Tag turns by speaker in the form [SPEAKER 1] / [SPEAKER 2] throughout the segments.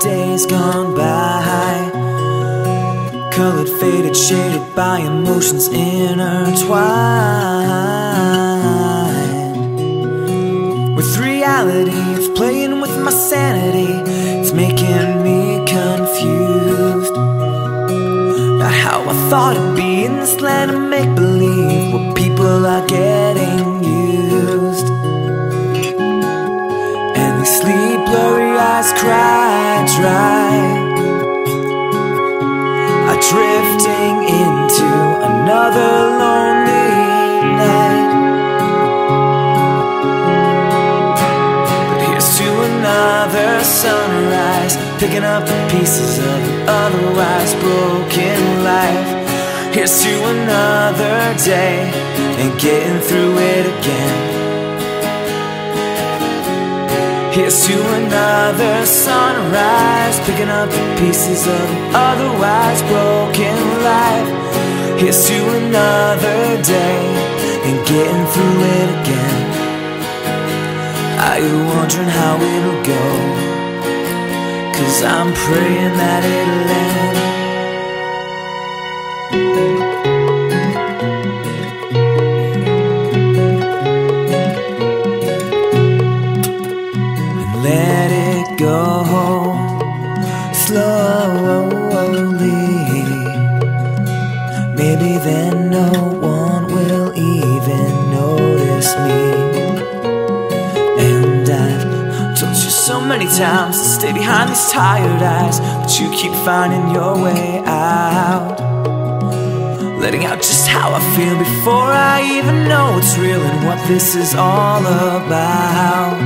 [SPEAKER 1] days gone by. Colored, faded, shaded by emotions intertwined. With reality, it's playing with my sanity. It's making me confused. Not how I thought it'd be in this land of make-believe. Where people are getting another lonely night. But here's to another sunrise, picking up the pieces of an otherwise broken life. Here's to another day and getting through it again. Here's to another sunrise Picking up the pieces of an otherwise broken life Here's to another day And getting through it again Are you wondering how it'll go? Cause I'm praying that it'll end And let times to stay behind these tired eyes, but you keep finding your way out. Letting out just how I feel before I even know it's real and what this is all about.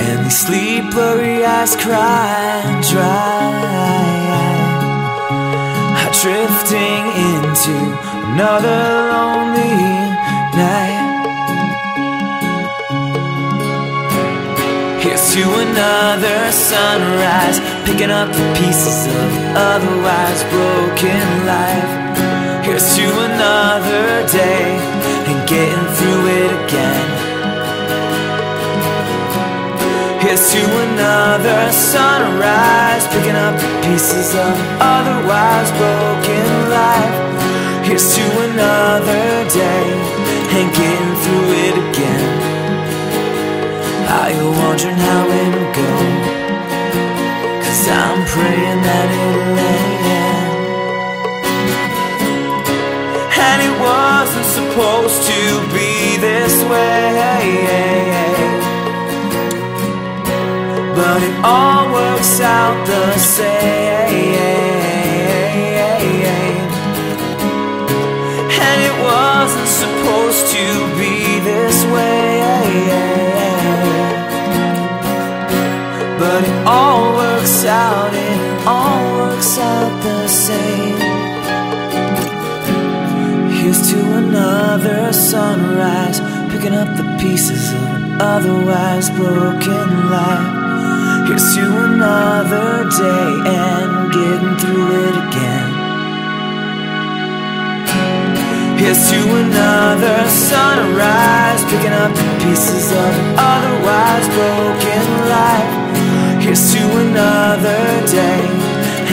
[SPEAKER 1] And these sleep blurry eyes cry and dry Drifting into another lonely Here's to another sunrise Picking up the pieces of otherwise broken life. Here's to another day And getting through it again. Here's to another sunrise Picking up the pieces of otherwise broken life. Here's to another day And getting through I'm praying that it'll end And it wasn't supposed to be this way but it all works out the same. All works out the same. Here's to another sunrise, picking up the pieces of an otherwise broken life. Here's to another day and getting through it again. Here's to another sunrise, picking up the pieces of an otherwise broken life. To another day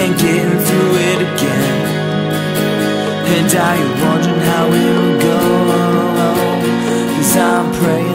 [SPEAKER 1] and getting through it again. And I am wondering how it'll go, cause I'm praying.